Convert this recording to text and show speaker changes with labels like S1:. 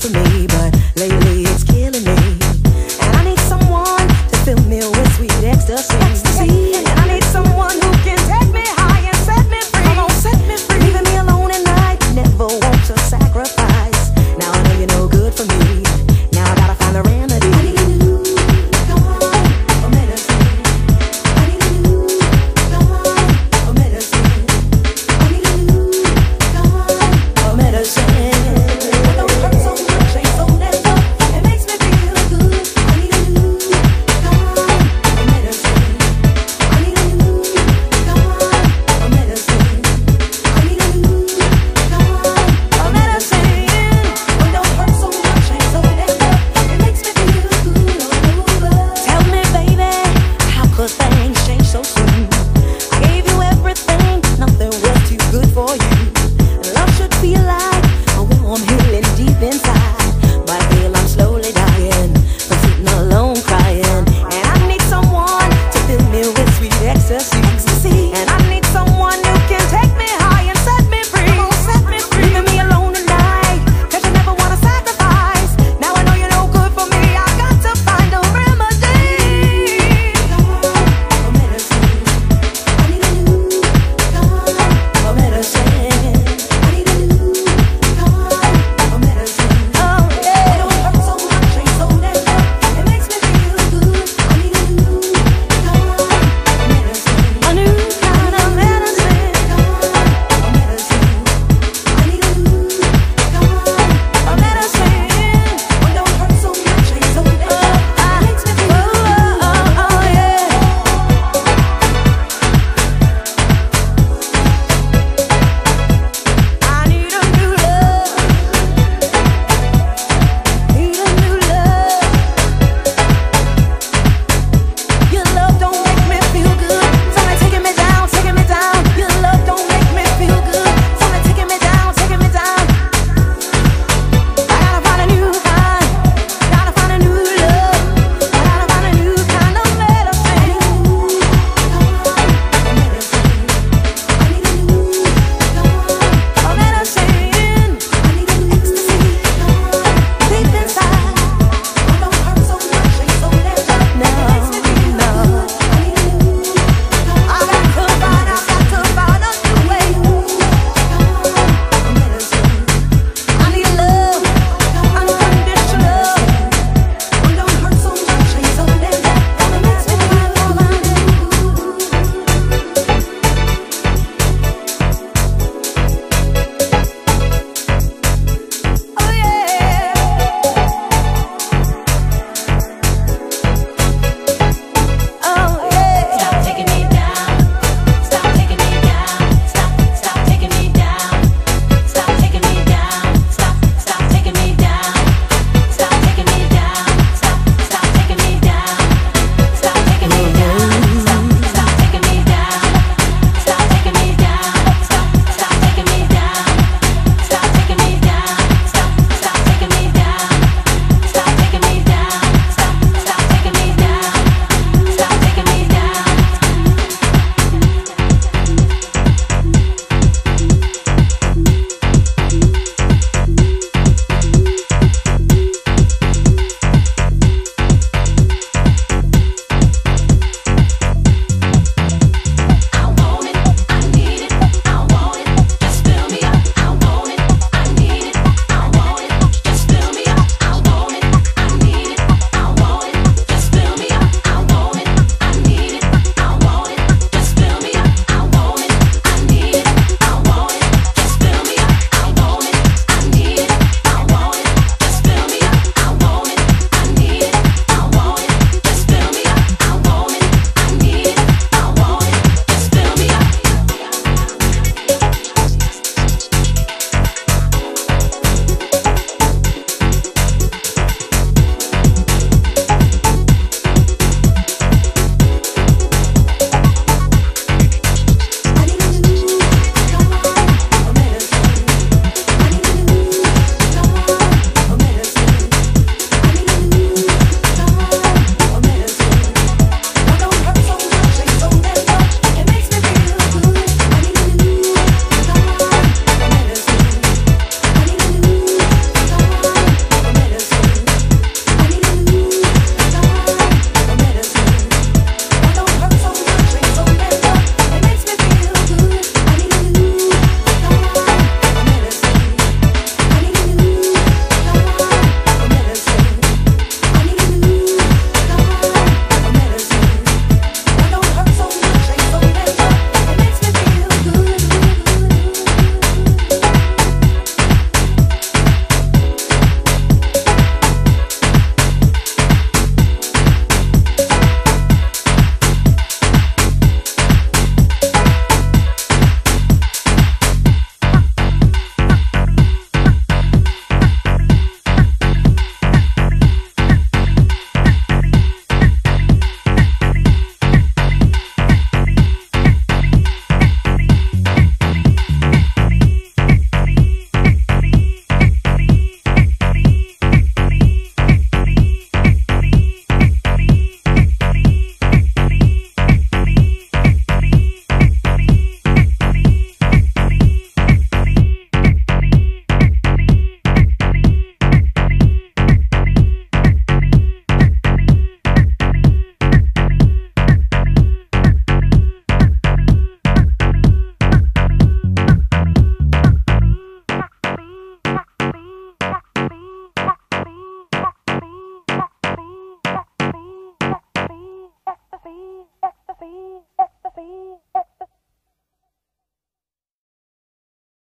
S1: for me, was